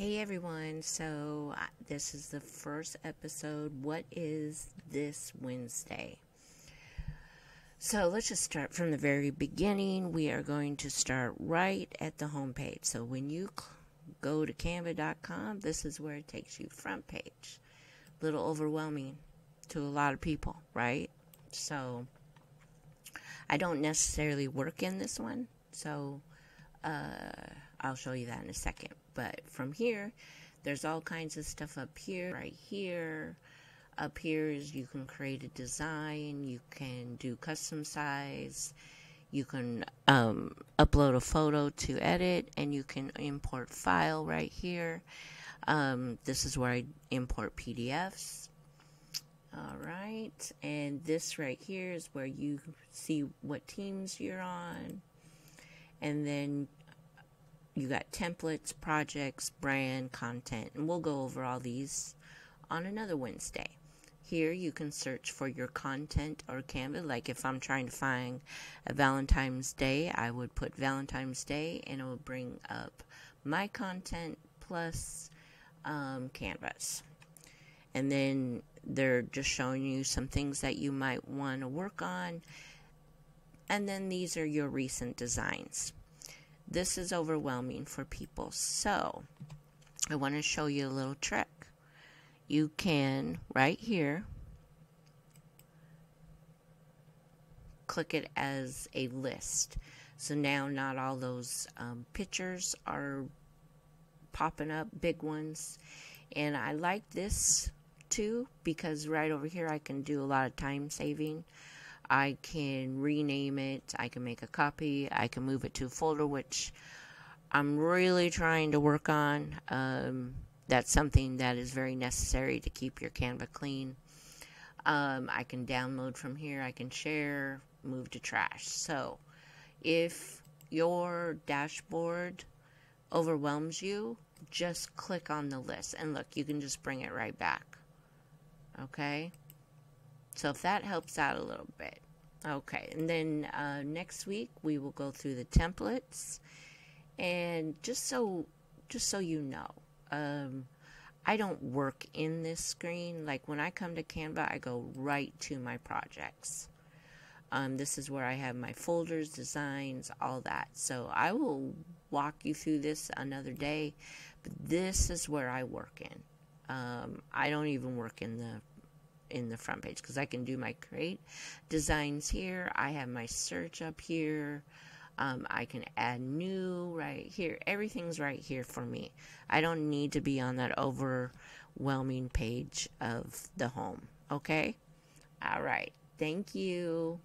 Hey everyone, so this is the first episode. What is this Wednesday? So let's just start from the very beginning. We are going to start right at the home page. So when you go to canva.com, this is where it takes you front page. A little overwhelming to a lot of people, right? So I don't necessarily work in this one, so uh, I'll show you that in a second. But from here, there's all kinds of stuff up here, right here. Up here is you can create a design, you can do custom size, you can um, upload a photo to edit, and you can import file right here. Um, this is where I import PDFs. All right, and this right here is where you see what teams you're on, and then you got templates, projects, brand, content, and we'll go over all these on another Wednesday. Here you can search for your content or Canva. Like if I'm trying to find a Valentine's Day, I would put Valentine's Day and it will bring up my content plus um, Canva's. And then they're just showing you some things that you might want to work on. And then these are your recent designs. This is overwhelming for people. So, I want to show you a little trick. You can, right here, click it as a list. So now not all those um, pictures are popping up, big ones. And I like this too because right over here I can do a lot of time saving. I can rename it, I can make a copy, I can move it to a folder, which I'm really trying to work on. Um, that's something that is very necessary to keep your Canva clean. Um, I can download from here, I can share, move to trash. So if your dashboard overwhelms you, just click on the list and look, you can just bring it right back. Okay? So if that helps out a little bit. Okay, and then uh, next week we will go through the templates, and just so just so you know, um, I don't work in this screen. Like when I come to Canva, I go right to my projects. Um, this is where I have my folders, designs, all that. So I will walk you through this another day, but this is where I work in. Um, I don't even work in the in the front page because I can do my create designs here. I have my search up here. Um, I can add new right here. Everything's right here for me. I don't need to be on that overwhelming page of the home. Okay? All right. Thank you.